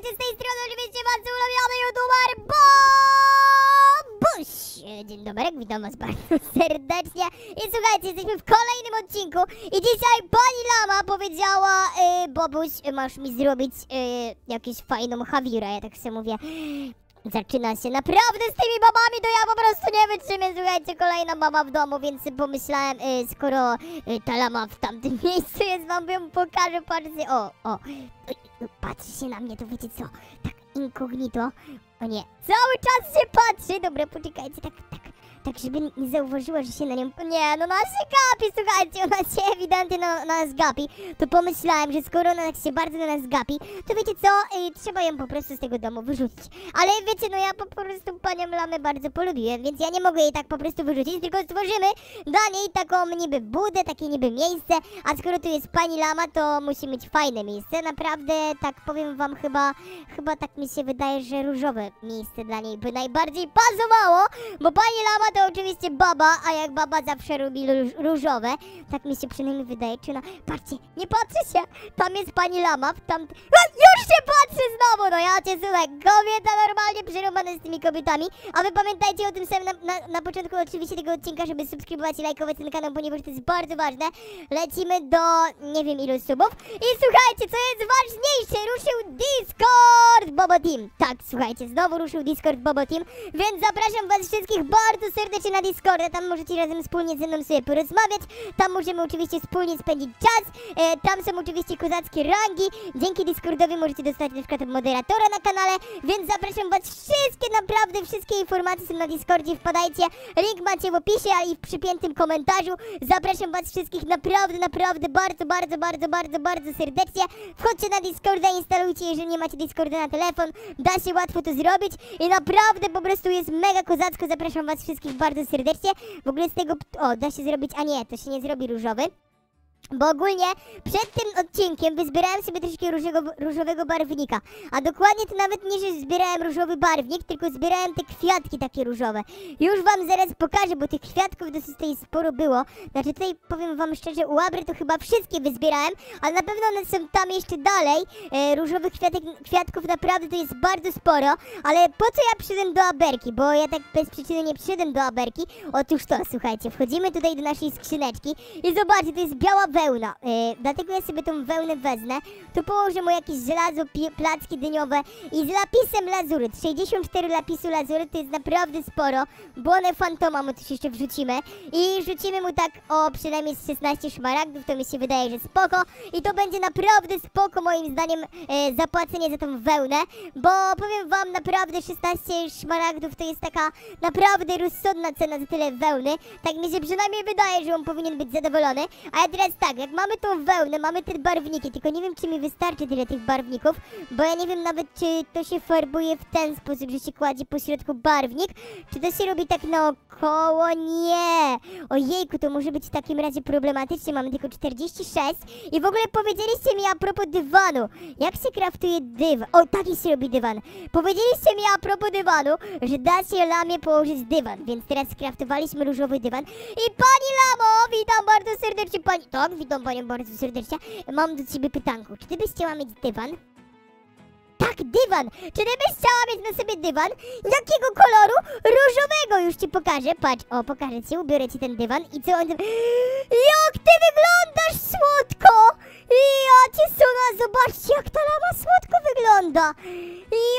witajcie z tej strony oczywiście wasz ulubiony youtuber Bobuś! Dzień dobry, witam was bardzo serdecznie i słuchajcie, jesteśmy w kolejnym odcinku i dzisiaj pani Lama powiedziała e, Bobuś, masz mi zrobić e, jakąś fajną hawirę, ja tak sobie mówię Zaczyna się naprawdę z tymi babami, to ja po prostu nie wytrzymię, słuchajcie, kolejna mama w domu, więc pomyślałem, e, skoro e, ta lama w tamtym miejscu jest, wam ją pokażę, patrzcie, o, o, patrzy się na mnie, to wiecie co, tak incognito, o nie, cały czas się patrzy, dobra, poczekajcie, tak, tak, tak, żeby nie zauważyła, że się na nią, nie, no ona się gapi, słuchajcie, ona się ewidentnie na, na nas gapi, to pomyślałem, że skoro ona tak się bardzo na nas gapi, to wiecie co, y, trzeba ją po prostu z tego domu wyrzucić. Ale wiecie, no ja po prostu panią Lamę bardzo polubiłem, więc ja nie mogę jej tak po prostu wyrzucić, tylko stworzymy dla niej taką niby budę, takie niby miejsce, a skoro tu jest pani Lama, to musi mieć fajne miejsce, naprawdę, tak powiem wam chyba, chyba tak mi się wydaje, że różowe miejsce dla niej by najbardziej pasowało, bo pani Lama to oczywiście baba, a jak baba zawsze lubi róż- różowe, tak mi się przynajmniej wydaje, czy no, patrzcie, nie patrzy się, tam jest pani Lama, tam, a, już się patrzy znowu, no ja cię słuchaj, kobieta normalnie przerobana z tymi kobietami, a wy pamiętajcie o tym samym na, na, na początku oczywiście tego odcinka, żeby subskrybować i lajkować ten kanał, ponieważ to jest bardzo ważne, lecimy do, nie wiem ilu subów i słuchajcie, co jest ważniejsze, ruszył Discord Bobo Team, tak, słuchajcie, znowu ruszył Discord Bobo Team, więc zapraszam was wszystkich bardzo serdecznie na Discorda, tam możecie razem wspólnie ze mną sobie porozmawiać, tam możemy oczywiście wspólnie spędzić czas, e, tam są oczywiście kozackie rangi, dzięki Discordowi możecie dostać na przykład moderatora na kanale, więc zapraszam was wszystkie, naprawdę wszystkie informacje są na Discordzie, wpadajcie, link macie w opisie, a i w przypiętym komentarzu, zapraszam was wszystkich naprawdę, naprawdę bardzo, bardzo, bardzo, bardzo, bardzo serdecznie, wchodźcie na Discorda, instalujcie, jeżeli nie macie Discorda na telefon, da się łatwo to zrobić i naprawdę po prostu jest mega kozacko, zapraszam was wszystkich bardzo serdecznie, w ogóle z tego, o, da się zrobić, a nie, to się nie zrobi różowy, bo ogólnie przed tym odcinkiem wyzbierałem sobie troszkę różowego, różowego barwnika. A dokładnie to nawet nie, że zbierałem różowy barwnik, tylko zbierałem te kwiatki takie różowe. Już wam zaraz pokażę, bo tych kwiatków dosyć tutaj sporo było. Znaczy tutaj powiem wam szczerze, u Abry to chyba wszystkie wyzbierałem, ale na pewno one są tam jeszcze dalej. E, różowych kwiatek, kwiatków naprawdę to jest bardzo sporo. Ale po co ja przyszedłem do Aberki? Bo ja tak bez przyczyny nie przyszedłem do Aberki. Otóż to, słuchajcie, wchodzimy tutaj do naszej skrzyneczki i zobaczcie, to jest biała wełna. E, dlatego ja sobie tą wełnę wezmę. Tu położę mu jakieś żelazo, placki dyniowe i z lapisem lazuryt. 64 lapisu lazuryt to jest naprawdę sporo, bo one fantoma mu też jeszcze wrzucimy. I rzucimy mu tak o przynajmniej z 16 szmaragdów, to mi się wydaje, że spoko. I to będzie naprawdę spoko moim zdaniem e, zapłacenie za tą wełnę, bo powiem wam naprawdę 16 szmaragdów to jest taka naprawdę rozsądna cena za tyle wełny. Tak mi się przynajmniej wydaje, że on powinien być zadowolony. A ja teraz tak, jak mamy tą wełnę, mamy te barwniki, tylko nie wiem czy mi wystarczy tyle tych barwników, bo ja nie wiem nawet czy to się farbuje w ten sposób, że się kładzie po środku barwnik, czy to się robi tak naokoło? Nie! Ojejku, to może być w takim razie problematycznie, mamy tylko 46 i w ogóle powiedzieliście mi a propos dywanu, jak się kraftuje dywan? O, taki się robi dywan. Powiedzieliście mi a propos dywanu, że da się lamie położyć dywan, więc teraz skraftowaliśmy różowy dywan i pani Lamo, witam bardzo serdecznie pani... Tak, witam panią bardzo serdecznie. Mam do ciebie pytanko, czy ty byś chciała mieć dywan? Tak, dywan! Czy ty byś chciała mieć na sobie dywan? Jakiego koloru? Różowego! Już ci pokażę, patrz, o, pokażę ci, ubiorę ci ten dywan i co on... Jak ty wyglądasz słodko! Ja cię suna, zobaczcie jak ta lama słodko wygląda!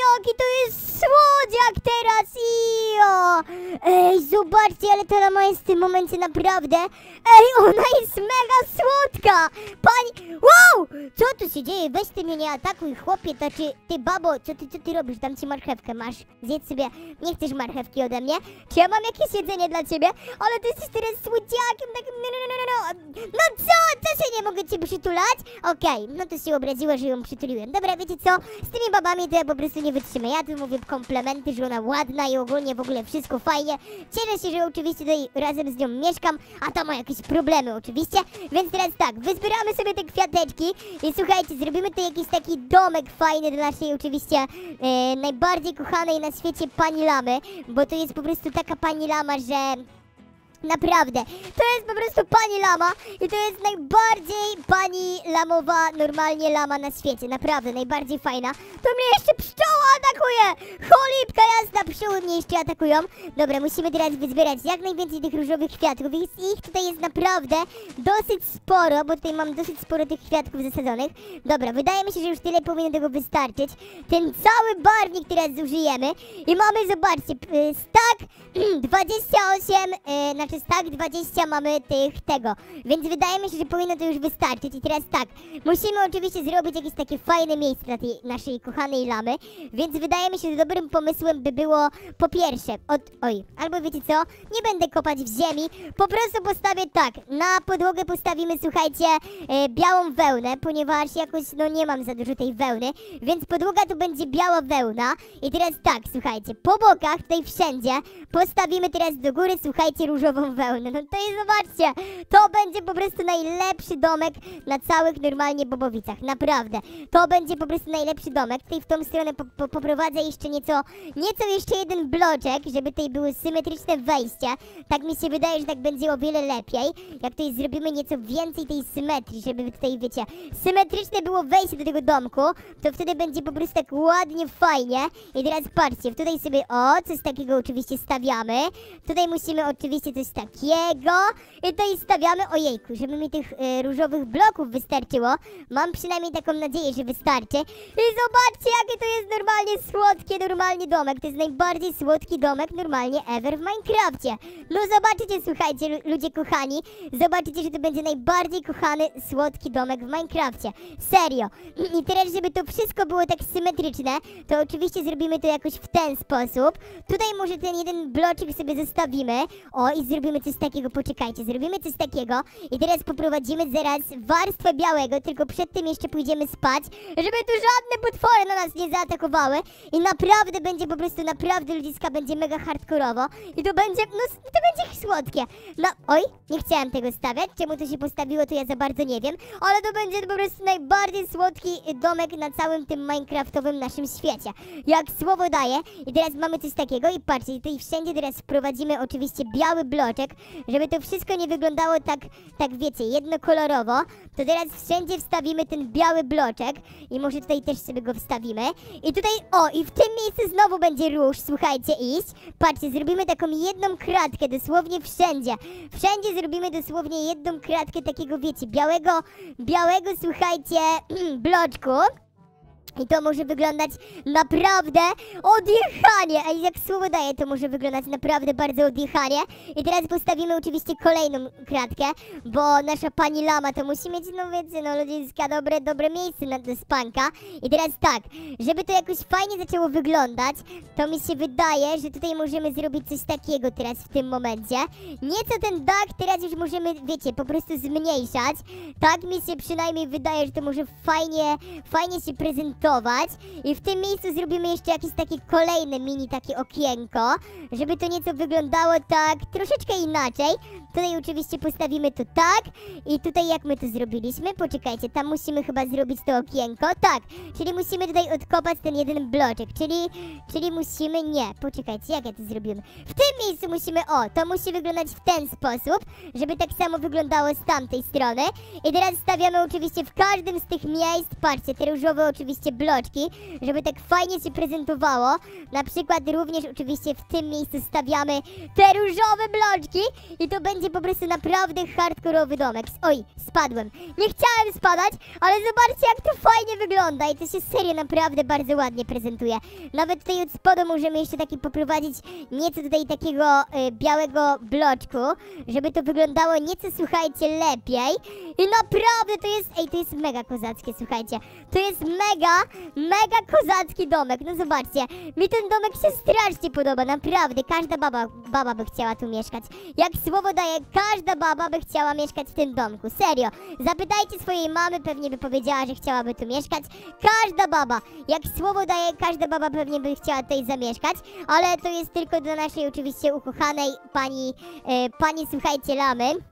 Jaki to jest słodziak teraz, ijo! Ej, zobaczcie, ale ta lama jest w tym momencie naprawdę... Ej, ona jest mega słodka! Pani... Wow! Co tu się dzieje? Weź ty mnie nie atakuj, chłopie, to czy... Ty, babo, co ty, co ty robisz? Dam ci marchewkę, masz. Zjedz sobie... Nie chcesz marchewki ode mnie? Czy ja mam jakieś jedzenie dla ciebie? Ale ty jesteś teraz słodziakiem, tak... No, no, no, no, no. no co? Nie mogę cię przytulać? Okej, no to się obraziła, że ją przytuliłem. Dobra, wiecie co? Z tymi babami to ja po prostu nie wytrzymę. Ja tu mówię komplementy, że ona ładna i ogólnie w ogóle wszystko fajnie. Cieszę się, że oczywiście tutaj razem z nią mieszkam, a to ma jakieś problemy oczywiście. Więc teraz tak, wyzbieramy sobie te kwiateczki i słuchajcie, zrobimy tutaj jakiś taki domek fajny dla naszej oczywiście e, najbardziej kochanej na świecie pani lamy, bo to jest po prostu taka pani lama, że Naprawdę, to jest po prostu pani lama i to jest najbardziej pani lamowa, normalnie lama na świecie, naprawdę, najbardziej fajna. To mnie jeszcze pszczoła atakuje! Cholipka jasna, pszczoły mnie jeszcze atakują. Dobra, musimy teraz wyzbierać jak najwięcej tych różowych kwiatków, ich, ich tutaj jest naprawdę dosyć sporo, bo tutaj mam dosyć sporo tych kwiatków zasadzonych. Dobra, wydaje mi się, że już tyle powinno tego wystarczyć. Ten cały barwnik teraz zużyjemy i mamy, zobaczcie, stack 28, y, znaczy stack 20 mamy tych tego, więc wydaje mi się, że powinno to już wystarczyć. I teraz tak, musimy oczywiście zrobić jakieś takie fajne miejsce dla tej naszej kochanej lamy, więc wydaje mi się, że dobrym pomysłem by było po pierwsze, od, oj, albo wiecie co, nie będę kopać w ziemi, po prostu postawię tak, na podłogę postawimy, słuchajcie, e, białą wełnę, ponieważ jakoś, no nie mam za dużo tej wełny, więc podłoga to będzie biała wełna. I teraz tak, słuchajcie, po bokach, tutaj wszędzie, postawimy teraz do góry, słuchajcie, różową wełnę, no to jest, zobaczcie, to będzie po prostu najlepszy domek na całych normalnie Bobowicach, naprawdę, to będzie po prostu najlepszy domek, tutaj w tą stronę po, po, poprowadzę jeszcze nieco, nieco jeszcze jeden bloczek, żeby tutaj były symetryczne wejście, tak mi się wydaje, że tak będzie o wiele lepiej, jak tutaj zrobimy nieco więcej tej symetrii, żeby tutaj, wiecie, symetryczne było wejście do tego domku, to wtedy będzie po prostu tak ładnie, fajnie. I teraz patrzcie, tutaj sobie, o, coś takiego oczywiście stawiamy. Tutaj musimy oczywiście coś takiego. I tutaj stawiamy, ojejku, żeby mi tych e, różowych bloków wystarczyło. Mam przynajmniej taką nadzieję, że wystarczy. I zobaczcie, jakie to jest normalnie słodkie, normalnie domek. To jest najbardziej słodki domek normalnie ever w Minecrafcie. No zobaczycie, słuchajcie, lu- ludzie kochani. Zobaczycie, że to będzie najbardziej kochany, słodki domek w Minecrafcie. Serio. I teraz, żeby to wszystko było tak symetryczne, to oczywiście zrobimy to jakoś w ten sposób. Tutaj może ten jeden bloczek sobie zostawimy. O, i zrobimy coś takiego, poczekajcie, zrobimy coś takiego. I teraz poprowadzimy zaraz warstwę białego, tylko przed tym jeszcze pójdziemy spać, żeby tu żadne potwory na nas nie zaatakowały. I naprawdę będzie po prostu, naprawdę ludziska będzie mega hardkorowo. I to będzie, no to będzie słodkie. No, oj, nie chciałam tego stawiać. Czemu to się postawiło, to ja za bardzo nie wiem. Ale to będzie po prostu najbardziej słodki domek na całym tym minecraftowym naszym świecie. Jak słowo daje. I teraz mamy coś takiego i patrzcie, tutaj wszędzie teraz wprowadzimy oczywiście biały bloczek, żeby to wszystko nie wyglądało tak, tak wiecie, jednokolorowo. To teraz wszędzie wstawimy ten biały bloczek i może tutaj też sobie go wstawimy. I tutaj, o, i w tym miejscu znowu będzie róż, słuchajcie, iść. Patrzcie, zrobimy taką jedną kratkę, dosłownie wszędzie. Wszędzie zrobimy dosłownie jedną kratkę takiego, wiecie, białego, białego, słuchajcie, bloczku. I to może wyglądać naprawdę odjechanie. A jak słowo daje, to może wyglądać naprawdę bardzo odjechanie. I teraz postawimy oczywiście kolejną kratkę, bo nasza pani lama to musi mieć, no wiecie, no ludziska, dobre, dobre miejsce na do spanka. I teraz tak, żeby to jakoś fajnie zaczęło wyglądać, to mi się wydaje, że tutaj możemy zrobić coś takiego teraz w tym momencie. Nieco ten dach teraz już możemy, wiecie, po prostu zmniejszać. Tak mi się przynajmniej wydaje, że to może fajnie, fajnie się prezentować. I w tym miejscu zrobimy jeszcze jakieś takie kolejne mini takie okienko, żeby to nieco wyglądało tak troszeczkę inaczej. Tutaj oczywiście postawimy to tak. I tutaj jak my to zrobiliśmy, poczekajcie, tam musimy chyba zrobić to okienko, tak, czyli musimy tutaj odkopać ten jeden bloczek, czyli, czyli musimy, nie, poczekajcie, jak ja to zrobiłem, w tym miejscu musimy, o, to musi wyglądać w ten sposób, żeby tak samo wyglądało z tamtej strony. I teraz stawiamy oczywiście w każdym z tych miejsc, patrzcie, te różowe oczywiście bloczki, żeby tak fajnie się prezentowało, na przykład również oczywiście w tym miejscu stawiamy te różowe bloczki i to będzie po prostu naprawdę hardkorowy domek. Oj, spadłem. Nie chciałem spadać, ale zobaczcie jak to fajnie wygląda i to się serio naprawdę bardzo ładnie prezentuje. Nawet tutaj od spodu możemy jeszcze taki poprowadzić nieco tutaj takiego y, białego bloczku, żeby to wyglądało nieco, słuchajcie, lepiej. I naprawdę to jest, ej, to jest mega kozackie, słuchajcie. To jest mega, mega kozacki domek. No zobaczcie, mi ten domek się strasznie podoba, naprawdę. Każda baba, baba by chciała tu mieszkać. Jak słowo daje, każda baba by chciała mieszkać w tym domku. Serio. Zapytajcie swojej mamy, pewnie by powiedziała, że chciałaby tu mieszkać. Każda baba. Jak słowo daje, każda baba pewnie by chciała tutaj zamieszkać. Ale to jest tylko dla naszej oczywiście ukochanej pani, e, pani słuchajcie, lamy.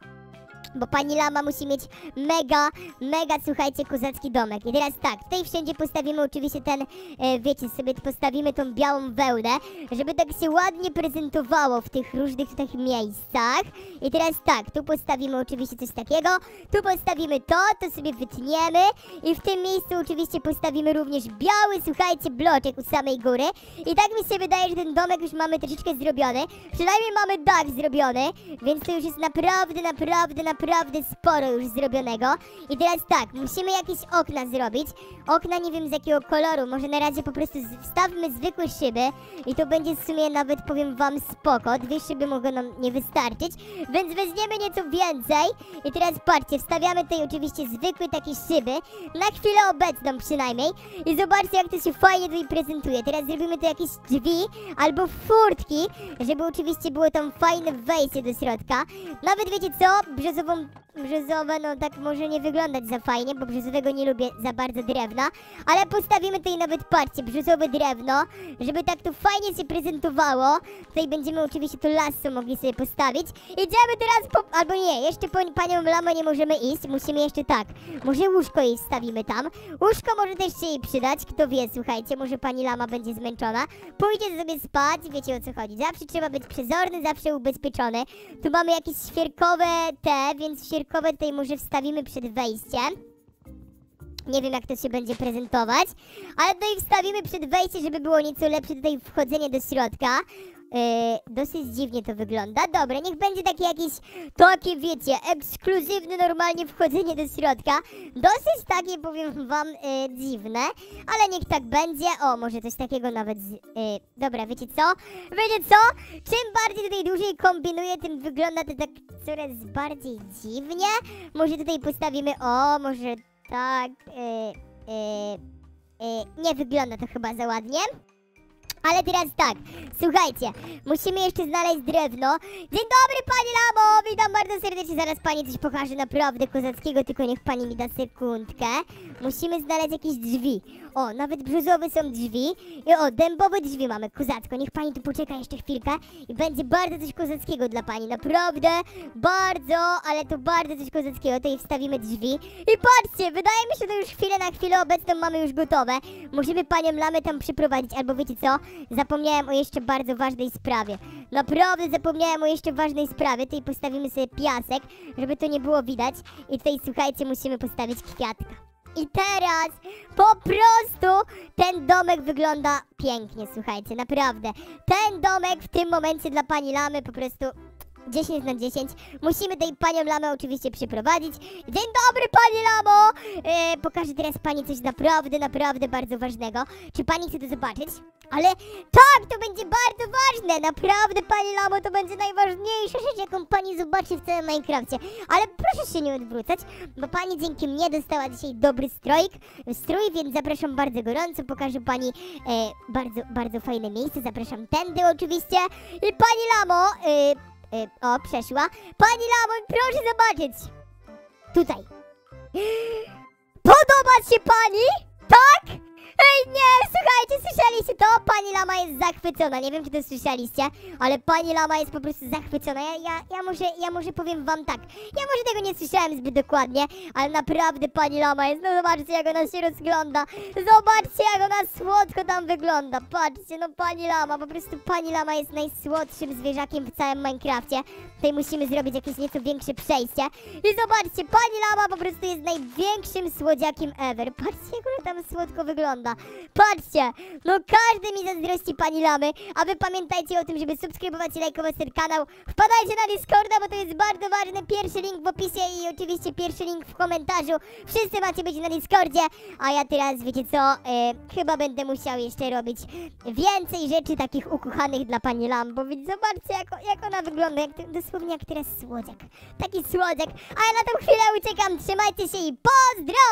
Bo pani lama musi mieć mega, mega, słuchajcie, kozacki domek. I teraz tak, tutaj wszędzie postawimy oczywiście ten, e, wiecie sobie, postawimy tą białą wełnę, żeby tak się ładnie prezentowało w tych różnych tutaj miejscach. I teraz tak, tu postawimy oczywiście coś takiego, tu postawimy to, to sobie wytniemy i w tym miejscu oczywiście postawimy również biały, słuchajcie, bloczek u samej góry. I tak mi się wydaje, że ten domek już mamy troszeczkę zrobiony, przynajmniej mamy dach zrobiony, więc to już jest naprawdę, naprawdę, naprawdę sporo już zrobionego. I teraz tak, musimy jakieś okna zrobić. Okna nie wiem z jakiego koloru, może na razie po prostu wstawmy zwykłe szyby i to będzie w sumie nawet powiem wam spoko. Dwie szyby mogą nam nie wystarczyć, więc weźmiemy nieco więcej. I teraz patrzcie, wstawiamy tutaj oczywiście zwykłe takie szyby, na chwilę obecną przynajmniej. I zobaczcie jak to się fajnie tutaj prezentuje. Teraz zrobimy tu jakieś drzwi albo furtki, żeby oczywiście było tam fajne wejście do środka. Nawet wiecie co, Oğlum brzozowe, no tak może nie wyglądać za fajnie, bo brzozowego nie lubię za bardzo drewna, ale postawimy tutaj nawet, patrzcie, brzozowe drewno, żeby tak to fajnie się prezentowało. Tutaj będziemy oczywiście to lasso mogli sobie postawić. Idziemy teraz po... albo nie, jeszcze po panią Lamę nie możemy iść, musimy jeszcze tak, może łóżko jej wstawimy tam. Łóżko może też się jej przydać, kto wie, słuchajcie, może pani Lama będzie zmęczona. Pójdzie sobie spać, wiecie o co chodzi. Zawsze trzeba być przezorny, zawsze ubezpieczony. Tu mamy jakieś świerkowe te, więc świerkowe tutaj może wstawimy przed wejściem. Nie wiem jak to się będzie prezentować, ale tutaj wstawimy przed wejściem, żeby było nieco lepsze tutaj wchodzenie do środka. Yy, dosyć dziwnie to wygląda. Dobra, niech będzie takie jakieś, takie wiecie, ekskluzywne normalnie wchodzenie do środka. Dosyć takie, powiem wam, yy, dziwne, ale niech tak będzie. O, może coś takiego nawet yy, Dobra, wiecie co? Wiecie co? Czym bardziej tutaj dłużej kombinuję, tym wygląda to tak coraz bardziej dziwnie. Może tutaj postawimy, o, może tak, nie wygląda to chyba za ładnie. Ale teraz tak, słuchajcie, musimy jeszcze znaleźć drewno. Dzień dobry, pani Lamo, witam bardzo serdecznie, zaraz pani coś pokaże naprawdę kozackiego, tylko niech pani mi da sekundkę. Musimy znaleźć jakieś drzwi. O, nawet brzuzowe są drzwi. I o, dębowe drzwi mamy, kozacko. Niech pani tu poczeka jeszcze chwilkę i będzie bardzo coś kozackiego dla pani, naprawdę, bardzo, ale to bardzo coś kozackiego. Tutaj wstawimy drzwi. I patrzcie, wydaje mi się, że już chwilę na chwilę obecną mamy już gotowe. Musimy panią Lamę tam przyprowadzić, albo wiecie co? Zapomniałem o jeszcze bardzo ważnej sprawie. Naprawdę zapomniałem o jeszcze ważnej sprawie. Tutaj postawimy sobie piasek, żeby to nie było widać. I tutaj, słuchajcie, musimy postawić kwiatka. I teraz po prostu ten domek wygląda pięknie, słuchajcie, naprawdę. Ten domek w tym momencie dla pani Lamy po prostu 10 na 10. Musimy tej panią Lamę oczywiście przyprowadzić. Dzień dobry, pani Lamo! E, pokażę teraz pani coś naprawdę, naprawdę bardzo ważnego. Czy pani chce to zobaczyć? Ale tak, to będzie bardzo ważne! Naprawdę, pani Lamo, to będzie najważniejsza rzecz, jaką pani zobaczy w całym Minecrafcie. Ale proszę się nie odwrócać, bo pani dzięki mnie dostała dzisiaj dobry strojk, strój, więc zapraszam bardzo gorąco. Pokażę pani e, bardzo, bardzo fajne miejsce. Zapraszam tędy oczywiście. I pani Lamo, e, e, o, przeszła. Pani Lamo, proszę zobaczyć. Tutaj. Podoba się pani? Tak? Ej, nie, słuchajcie, słyszeliście to? Pani Lama jest zachwycona, nie wiem, czy to słyszeliście, ale pani Lama jest po prostu zachwycona. Ja, ja, ja, może, ja może powiem wam tak, ja może tego nie słyszałem zbyt dokładnie, ale naprawdę pani Lama jest, no zobaczcie, jak ona się rozgląda. Zobaczcie, jak ona słodko tam wygląda. Patrzcie, no pani Lama, po prostu pani Lama jest najsłodszym zwierzakiem w całym Minecrafcie. Tutaj musimy zrobić jakieś nieco większe przejście. I zobaczcie, pani Lama po prostu jest największym słodziakiem ever. Patrzcie, jak ona tam słodko wygląda. Patrzcie, no każdy mi zazdrości pani Lamy, a wy pamiętajcie o tym, żeby subskrybować i lajkować ten kanał. Wpadajcie na Discorda, bo to jest bardzo ważny. Pierwszy link w opisie i oczywiście pierwszy link w komentarzu. Wszyscy macie być na Discordzie, a ja teraz, wiecie co, e, chyba będę musiał jeszcze robić więcej rzeczy takich ukochanych dla pani Lam, bo widzicie, zobaczcie jak, jak ona wygląda, jak, dosłownie jak teraz słodziak. Taki słodziak. A ja na tą chwilę uciekam, trzymajcie się i pozdro!